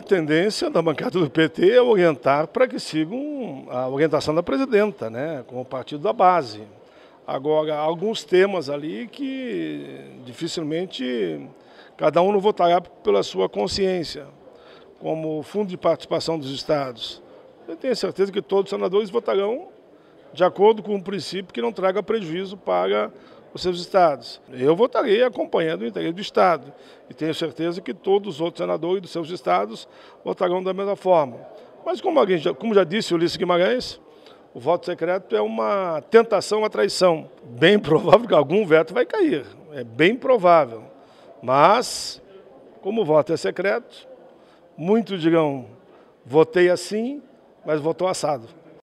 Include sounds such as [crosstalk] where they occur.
A tendência da bancada do PT é orientar para que sigam a orientação da presidenta, né, com o partido da base. Agora, alguns temas ali que dificilmente cada um não votará pela sua consciência, como o fundo de participação dos estados. Eu tenho certeza que todos os senadores votarão de acordo com um princípio que não traga prejuízo para os seus estados. Eu votarei acompanhando o interesse do Estado e tenho certeza que todos os outros senadores dos seus estados votarão da mesma forma. Mas como, alguém já, como já disse Ulisses Guimarães, o voto secreto é uma tentação à traição. Bem [laughs] provável que algum veto vai cair, é bem provável. Mas, como o voto é secreto, muitos dirão, votei assim, mas votou assado.